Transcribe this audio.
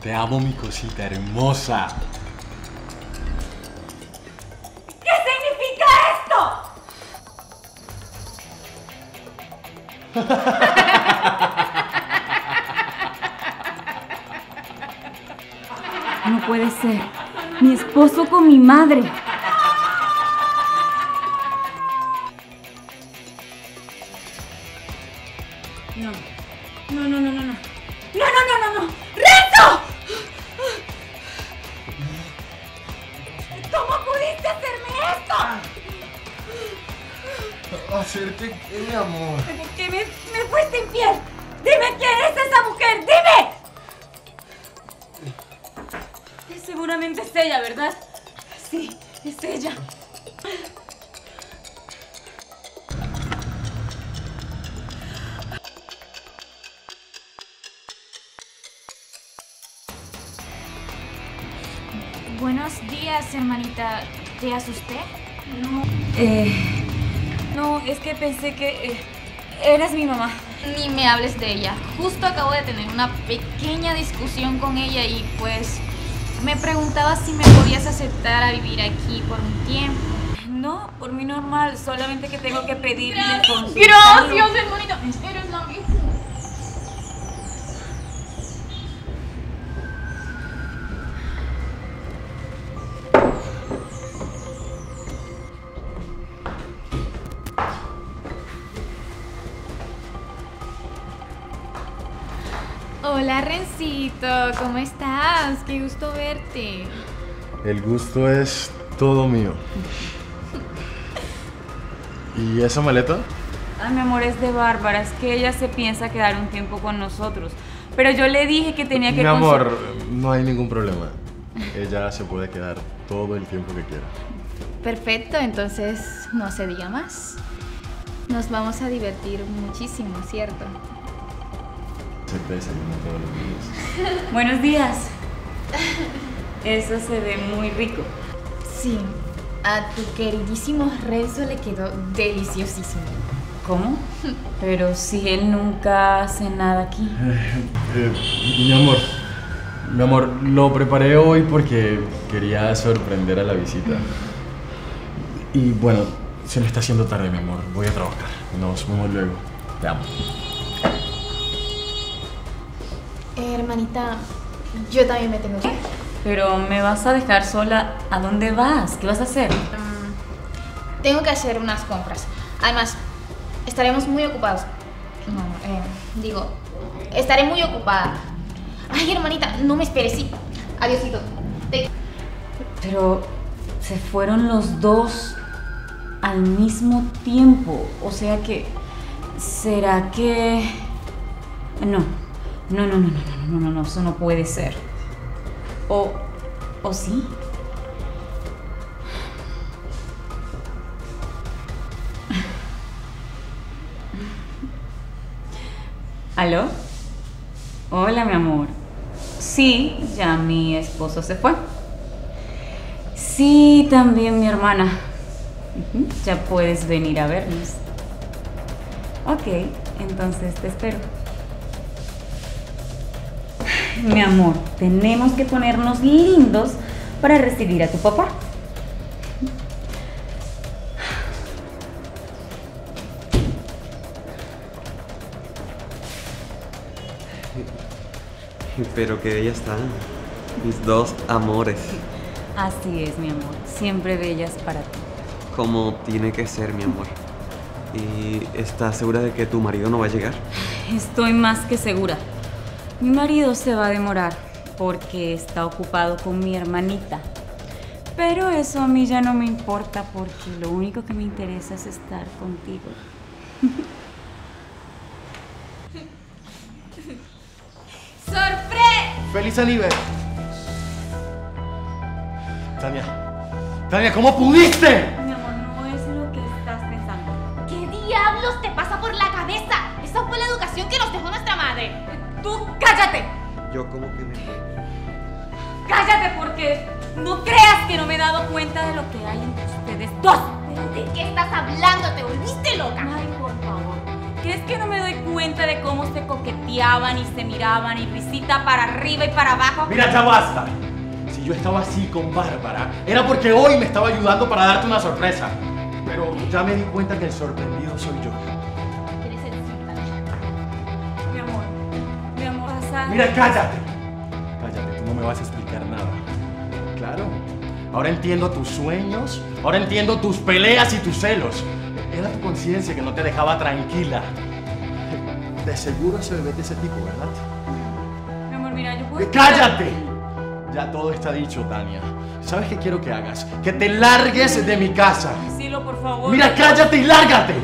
Te amo, mi cosita hermosa. ¿Qué significa esto? No puede ser. Mi esposo con mi madre. No. No, no, no, no, no. No, no, no, no, no. ¡Renzo! ¿Cómo pudiste hacerme esto? ¿Hacerte qué, mi amor? ¿Por qué me, me fuiste infiel? Dime quién es esa mujer, dime. Seguramente es ella, ¿verdad? Sí, es ella. Buenos días, hermanita. ¿Te asusté? No. Eh, no, es que pensé que eh, eras mi mamá. Ni me hables de ella. Justo acabo de tener una pequeña discusión con ella y pues me preguntaba si me podías aceptar a vivir aquí por un tiempo. No, por mí normal, solamente que tengo que pedirle Gracias, Gracias hermanita. Eres la. Hola Rencito, ¿cómo estás? Qué gusto verte. El gusto es todo mío. ¿Y esa maleta? Ay, mi amor, es de Bárbara. Es que ella se piensa quedar un tiempo con nosotros. Pero yo le dije que tenía que... Mi amor, no hay ningún problema. Ella se puede quedar todo el tiempo que quiera. Perfecto, entonces no se diga más. Nos vamos a divertir muchísimo, ¿cierto? Se te desayuna todos los días. Buenos días. Eso se ve muy rico. Sí, a tu queridísimo Renzo le quedó deliciosísimo. ¿Cómo? Pero si él nunca hace nada aquí. Eh, mi amor, mi amor, lo preparé hoy porque quería sorprender a la visita. Y bueno, se me está haciendo tarde, mi amor. Voy a trabajar. Nos vemos luego. Te amo. Eh, hermanita, yo también me tengo que ir. Pero me vas a dejar sola. ¿A dónde vas? ¿Qué vas a hacer? Mm, tengo que hacer unas compras. Además, estaremos muy ocupados. No, eh, digo, estaré muy ocupada. Ay, hermanita, no me esperes, sí. Adiósito. Te... Pero se fueron los dos al mismo tiempo. O sea que. ¿Será que.? No. No, no, no, no, no, no, no, no, eso no puede ser. O. ¿O sí? ¿Aló? Hola, mi amor. Sí, ya mi esposo se fue. Sí, también mi hermana. Ya puedes venir a vernos. Ok, entonces te espero. Mi amor, tenemos que ponernos lindos para recibir a tu papá. Pero que ella está. Mis dos amores. Así es, mi amor. Siempre bellas para ti. Como tiene que ser, mi amor. ¿Y estás segura de que tu marido no va a llegar? Estoy más que segura. Mi marido se va a demorar porque está ocupado con mi hermanita. Pero eso a mí ya no me importa porque lo único que me interesa es estar contigo. ¡Sorpresa! ¡Feliz aniversario! Tania. Tania, ¿cómo pudiste? Mi amor, no es lo que estás pensando. ¿Qué diablos te pasa por la cabeza? Esa fue la educación que nos dejó nuestra madre. ¡Tú cállate! Yo como que me... ¡Cállate porque no creas que no me he dado cuenta de lo que hay entre ustedes dos! ¿De qué estás hablando? ¿Te volviste loca? Ay, por favor. ¿Crees que no me de cómo se coqueteaban y se miraban y risita para arriba y para abajo. Mira, ya basta. Si yo estaba así con Bárbara, era porque hoy me estaba ayudando para darte una sorpresa. Pero ya me di cuenta que el sorprendido soy yo. Mira, cállate. Cállate, tú no me vas a explicar nada. Claro. Ahora entiendo tus sueños, ahora entiendo tus peleas y tus celos. Era tu conciencia que no te dejaba tranquila. De seguro ese bebé de ese tipo, ¿verdad? Mi amor, mira, yo puedo. ¡Cállate! Ya todo está dicho, Tania. ¿Sabes qué quiero que hagas? Que te largues de mi casa. Silo, por favor. Mira, cállate y lárgate.